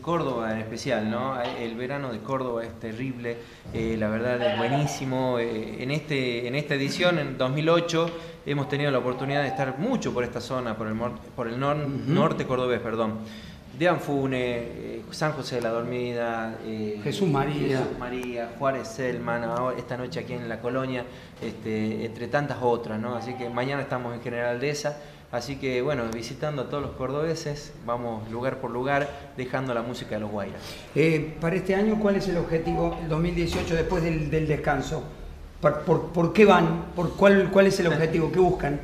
Córdoba en especial, ¿no? El verano de Córdoba es terrible, eh, la verdad es buenísimo. Eh, en, este, en esta edición, en 2008, hemos tenido la oportunidad de estar mucho por esta zona, por el, por el norte cordobés, perdón. De Anfune, eh, San José de la Dormida, Jesús María, Jesús María, Juárez Selman, esta noche aquí en la colonia, este, entre tantas otras, ¿no? Así que mañana estamos en General de esa Así que bueno, visitando a todos los cordobeses, vamos lugar por lugar, dejando la música de los Guairas. Eh, para este año, ¿cuál es el objetivo, el 2018, después del, descanso? ¿Por, qué van? ¿Por cuál, ¿Cuál es el objetivo? ¿Qué buscan?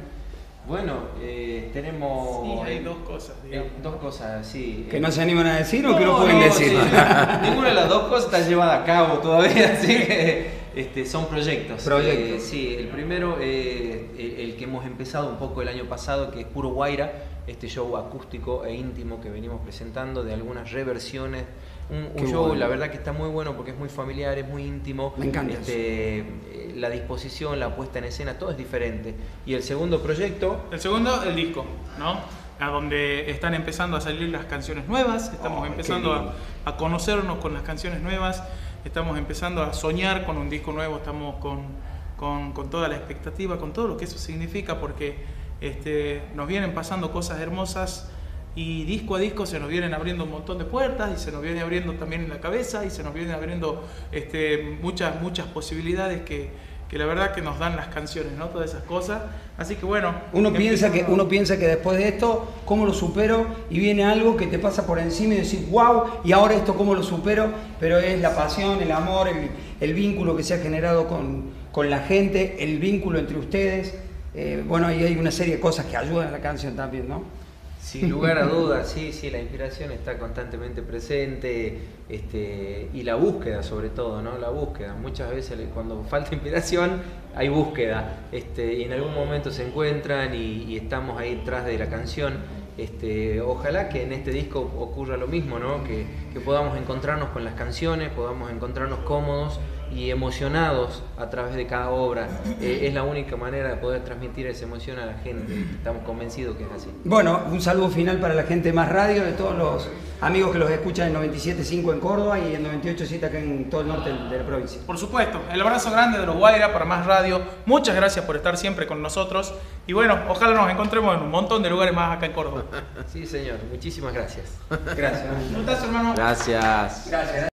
Bueno, eh, tenemos... Sí, hay dos cosas, eh, dos cosas, sí. ¿Que no se animan a decir o que no pueden decir? ninguna de las dos cosas está llevada a cabo todavía, así que este, son proyectos. Proyectos. Eh, sí, el primero, eh, el, que hemos empezado un poco el año pasado, que es Puro Guaira, este show acústico e íntimo que venimos presentando de algunas reversiones. Un, show, la verdad que está muy bueno porque es muy familiar, es muy íntimo. Me encanta. Este, eh, la disposición, la puesta en escena, todo es diferente. Y el segundo proyecto. El segundo, el disco, ¿no? A donde están empezando a salir las canciones nuevas, estamos empezando a, a conocernos con las canciones nuevas estamos empezando a soñar con un disco nuevo, estamos con, con, toda la expectativa, con todo lo que eso significa, porque este, nos vienen pasando cosas hermosas y disco a disco se nos vienen abriendo un montón de puertas y se nos viene abriendo también en la cabeza y se nos vienen abriendo este, muchas, muchas posibilidades que, que la verdad que nos dan las canciones, ¿no? Todas esas cosas. Así que bueno. Uno piensa que, uno piensa que después de esto, ¿cómo lo supero? Y viene algo que te pasa por encima y decís, wow, y ahora esto, ¿cómo lo supero? Pero es la pasión, el amor, el, vínculo que se ha generado con, con, la gente, el vínculo entre ustedes. Eh, bueno, y hay una serie de cosas que ayudan a la canción también, ¿no? Sin lugar a dudas, sí, sí, la inspiración está constantemente presente este, y la búsqueda sobre todo, ¿no? La búsqueda. Muchas veces cuando falta inspiración hay búsqueda este, y en algún momento se encuentran y, estamos ahí detrás de la canción. Este, ojalá que en este disco ocurra lo mismo, ¿no? que, que podamos encontrarnos con las canciones, podamos encontrarnos cómodos y emocionados a través de cada obra. Eh, es la única manera de poder transmitir esa emoción a la gente. Estamos convencidos que es así. Bueno, un saludo final para la gente más radio, de todos los amigos que los escuchan en 97.5 en Córdoba y en 98.7 acá en todo el norte de la provincia. Por supuesto, el abrazo grande de los Guaira para más radio. Muchas gracias por estar siempre con nosotros. Y bueno, ojalá nos encontremos en un montón de lugares más acá en Córdoba. Sí, señor. Muchísimas gracias. Gracias. ¿Cómo estás, hermano? Gracias. Gracias.